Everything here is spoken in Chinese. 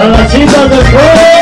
Para